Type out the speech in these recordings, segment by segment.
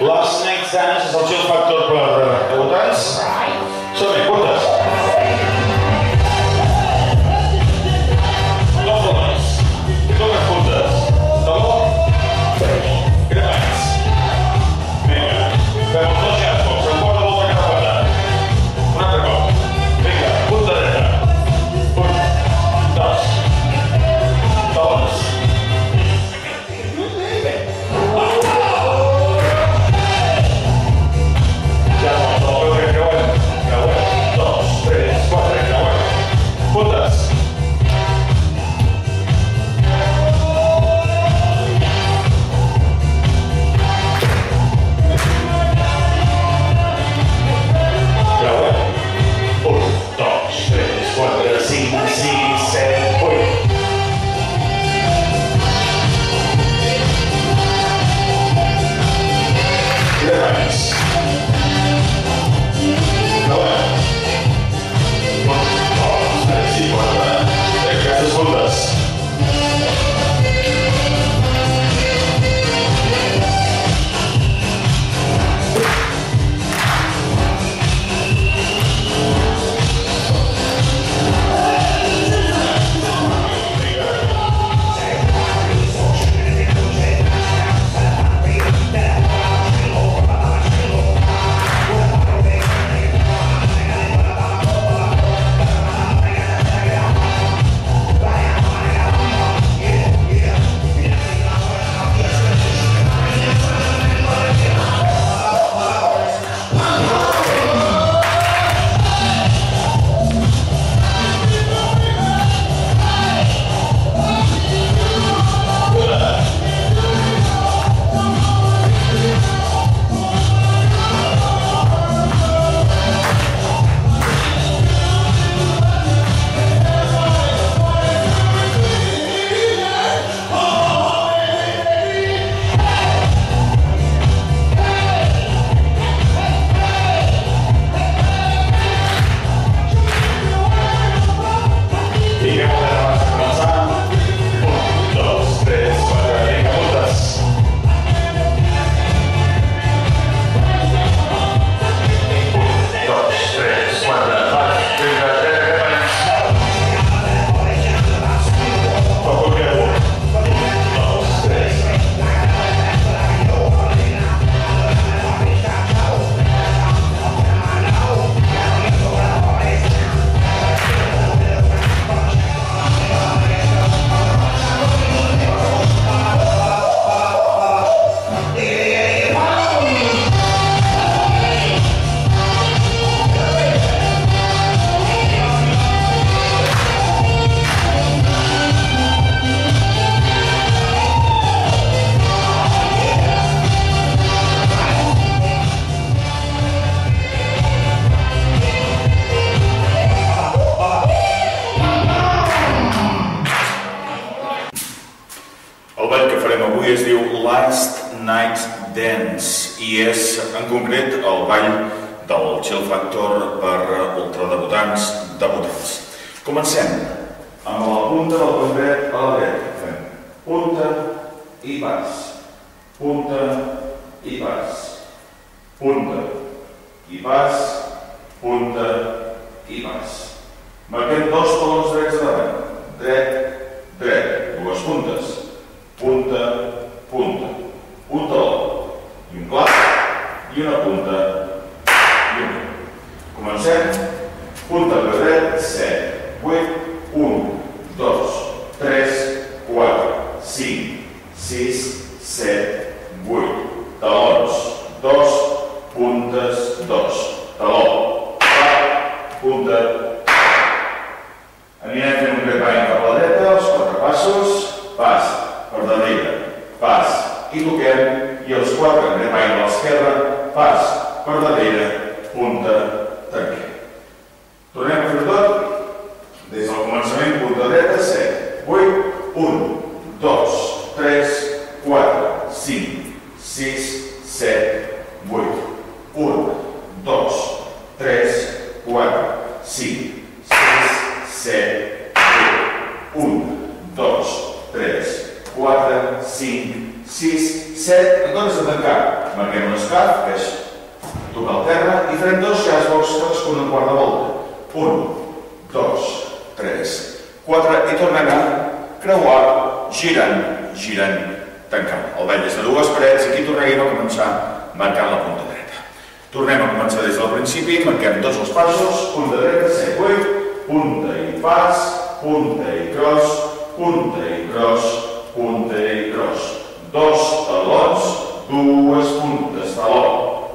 Les Snake Dance és el seu factor per eh, debutants. Som-hi, Dance i és en concret el ball del Chill Factor per ultradebutants debutants. Comencem amb la punta del dret a la dreta. Punta i pas. Punta i pas. Punta i pas. Punta i pas. Marquem dos talons drets davant. Dret, dret. Dues puntes punta, punta, un taló i un clat i una punta i una. Comencem. Punta de dret, 7, 8, 1, 2, 3, 4, 5, 6, 7, 8. Talons, 2, puntes, 2. Taló, clat, punta. Anirem fent un grepany cap a la dreta, els quatre passos, pas, per darrere, pas, i toquem, i els quatre en grepany a l'esquerra, pas, per darrere, punta, tanquem. Tornem a fer tot, des del començament, punta dreta, 7, 8, 1, 2, 3, 4, 5, 6, 7, 8, 1, 2, 3, 4, 5, 6, 7, 8, 1, 2, 3, 4, 5, 6, 7, en comptes de tancar, marquem un escaf, que és tocar el terra, i farem dos jasbocs cadascun en quart de volta. Un, dos, tres, quatre, i tornem a creuar, girant, girant, tancant. El ball des de dues parets, aquí tornarem a començar marcant la punta dreta. Tornem a començar des del principi, marquem tots els passos, punta dreta, 7, 8, punta i pas, punta i cross, punta i cross, punta i cross. Dos talons, dues puntes, taló,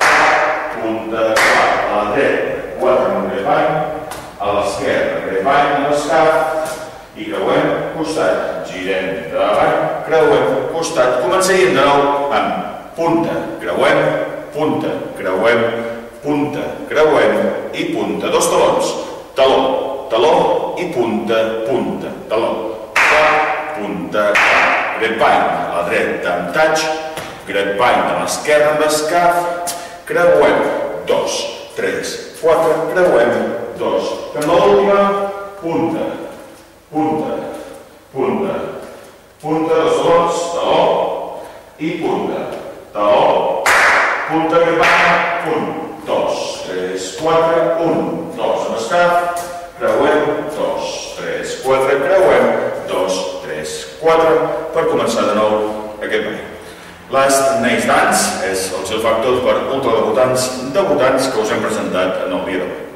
punta, clar, a la dreta, quatre amb grepany, a l'esquerra, grepany a l'escaf, i creuem costat, girem davant, creuem costat, començaríem de nou amb punta, creuem, punta, creuem, punta, creuem i punta, dos talons, taló, taló i punta, punta, taló. Fa, punta, grapany a la taig, grapany a l'esquerra amb escaf, creuem, dos, tres, quatre, creuem, dos. Fem l'última, punta, punta, punta, punta, dos segons, taló i punta, taló, punta, grapany, punt, dos, tres, quatre, un, dos, amb escaf, creuem, 2, 3, 4, creuem, 2, 3, 4, per començar de nou. Dance és el seu factor per ultradebutants debutants que us hem presentat en el dia d'avui.